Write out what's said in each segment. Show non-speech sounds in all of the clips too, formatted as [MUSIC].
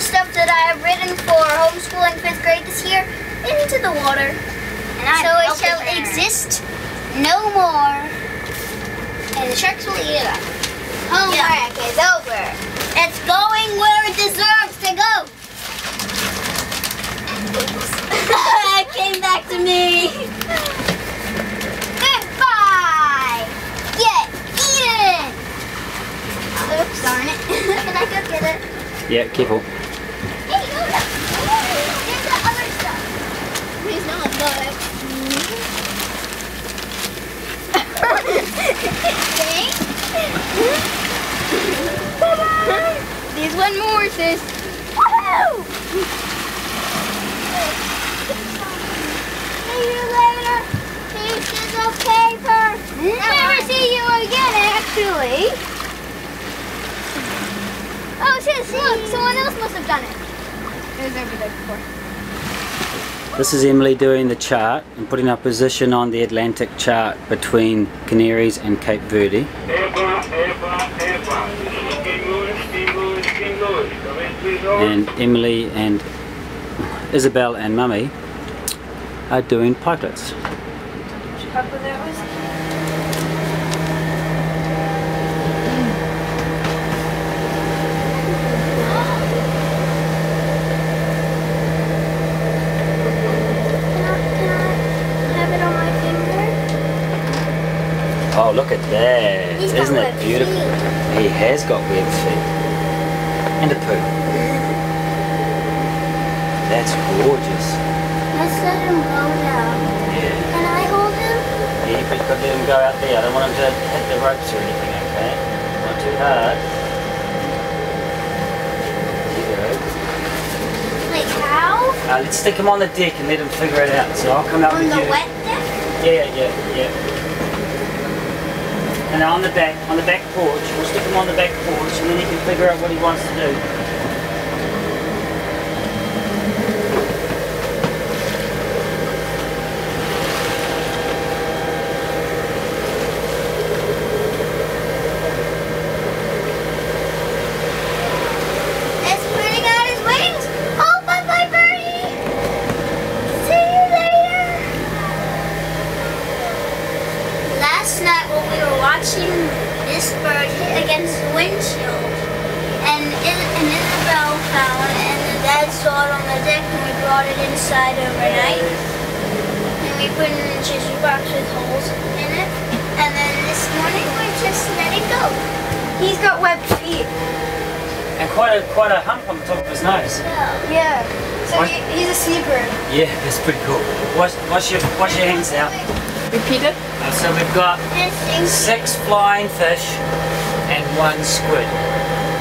the stuff that I have written for homeschooling fifth grade this year into the water. And I'm so it shall her. exist no more. And the sharks will eat it up. Oh Homework is over. It's going where it deserves to go. [LAUGHS] it came back to me. Goodbye. Get eaten. Oops, darn it. [LAUGHS] Can I go get it? Yeah, careful. Hey, no, no. There's the other stuff. He's not good. There's one more, sis. Woohoo! See you later. Pieces of paper. Hmm? Never see you again, actually. Oh, sis, look, someone else must have done it. It was over there before. This is Emily doing the chart and putting our position on the Atlantic chart between Canaries and Cape Verde. And Emily and Isabel and Mummy are doing pilots. Can I, can I have it on my finger? Oh, look at that! He's Isn't it beautiful? feet. He has got webbed feet. And a poo. That's gorgeous. Let's let him go now. Yeah. Can I hold him? Yeah, but you could let him go out there. I don't want him to hit the ropes or anything, okay? Not too hard. There you go. Like how? Uh, let's stick him on the deck and let him figure it out. So I'll come out On with the you. wet deck? Yeah, yeah, yeah. And on the back, on the back porch, we'll stick him on the back porch and then he can figure out what he wants to do. It's putting out his wings. Oh, bye bye, birdie. See you later. Last night when we were watching this bird hit against the windshield, and, I- and Isabel found it, and the dad saw it on the deck, and we brought it inside overnight. And we put it in a tissue box with holes in it. And then this morning we just let it go. He's got webbed feet. And quite a quite a hump on the top of his nose. Yeah. So he, he's a seabird. Yeah, that's pretty cool. Wash, wash your wash your hands out. Repeat it. Uh, so we've got six flying fish and one squid.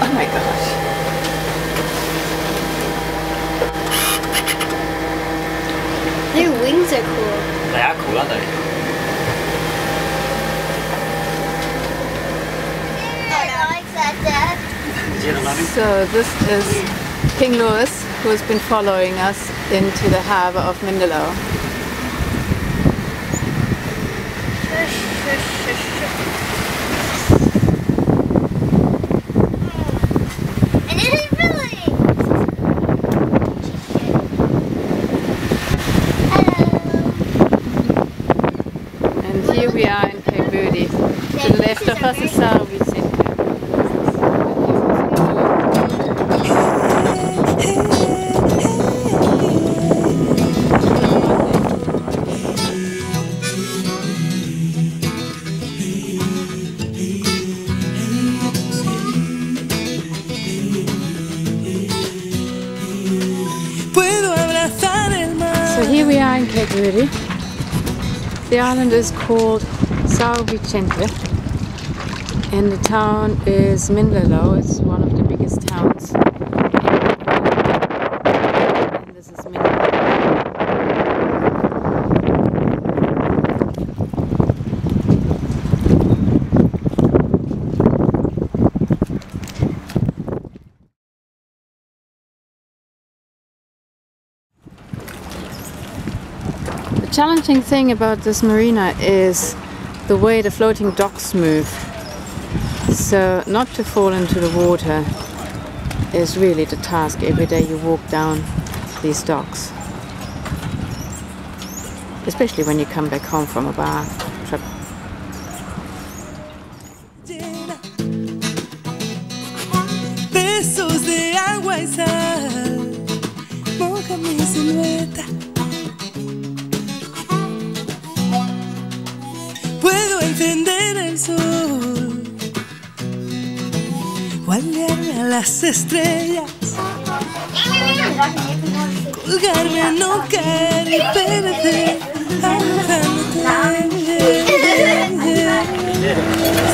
Oh my gosh. Their wings are cool. They are cool, aren't they? I like that, Dad. Gentlemen. So this is King Louis, who has been following us into the harbour of Mindelo. And it is Billy. Hello. And here we are in Cape Verde. To the left of us is Sao Vicente. Puedo So here we are in Verde. The island is called Sao Vicente and the town is Mindelo. It's one of the biggest towns. And this is. The challenging thing about this marina is the way the floating docks move. So not to fall into the water is really the task every day you walk down these docks. Especially when you come back home from a bar o a las estrellas. Colgarme, no caer y perecer abrazándote.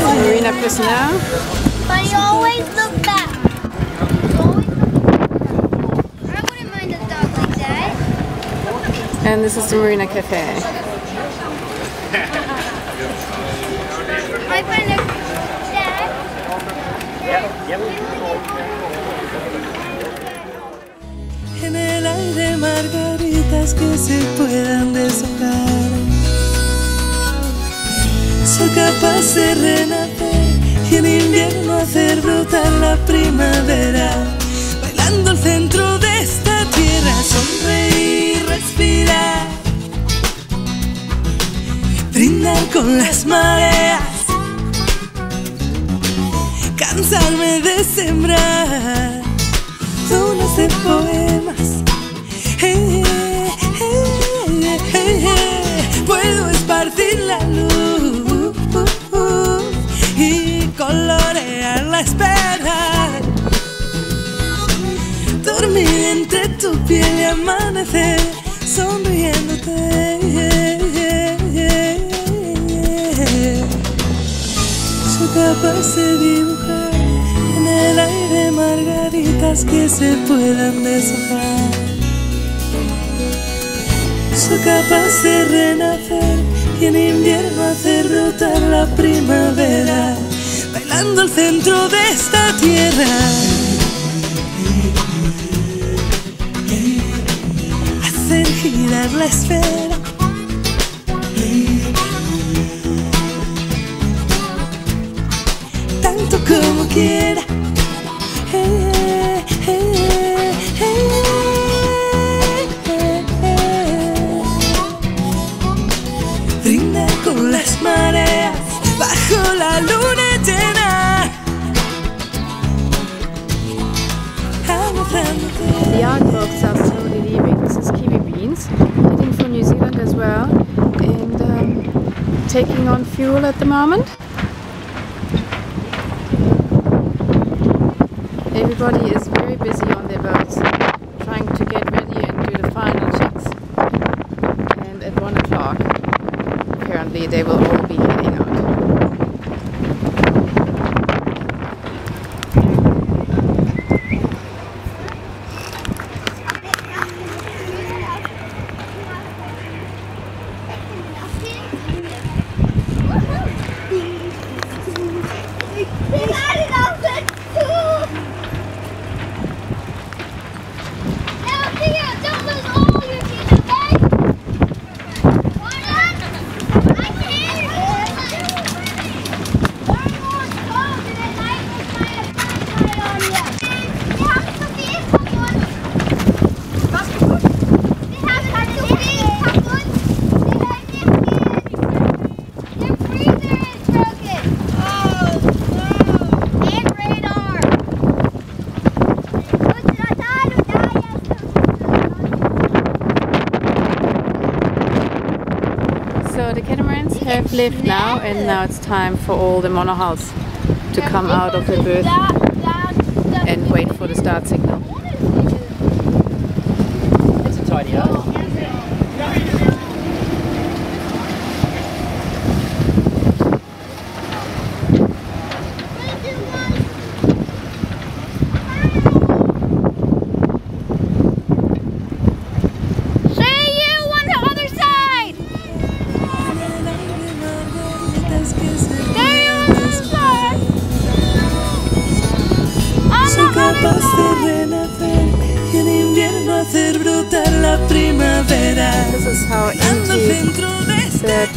Marina Personnel. But you always look back. You always look back. I wouldn't mind a dog like that. And this is the Marina Cafe. [LAUGHS] que se puedan deshojar. Soy capaz de renacer y en invierno hacer brotar la primavera. Bailando al centro de esta tierra, sonreír, respirar. Brindar con las mareas. Cansarme de sembrar zonas de poemas. Tu piel y amanecer sonriéndote. Soy capaz de dibujar en el aire margaritas que se puedan deshojar. Soy capaz de renacer y en invierno hacer brotar la primavera, bailando al centro de esta tierra. Girar la esfera. tanto como quiera. Brindar con las mareas bajo la luna llena. The artworks are slowly leaving. This is kiwi beans, heading for New Zealand as well, and um, taking on fuel at the moment. Everybody is very busy on their boats, trying to get ready and do the final checks. And at one o'clock, apparently, they will all be heading out. So the left now, and now it's time for all the monohulls to come out of the berth and wait for the start signal.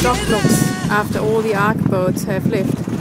Dock looks after all the ARC boats have left.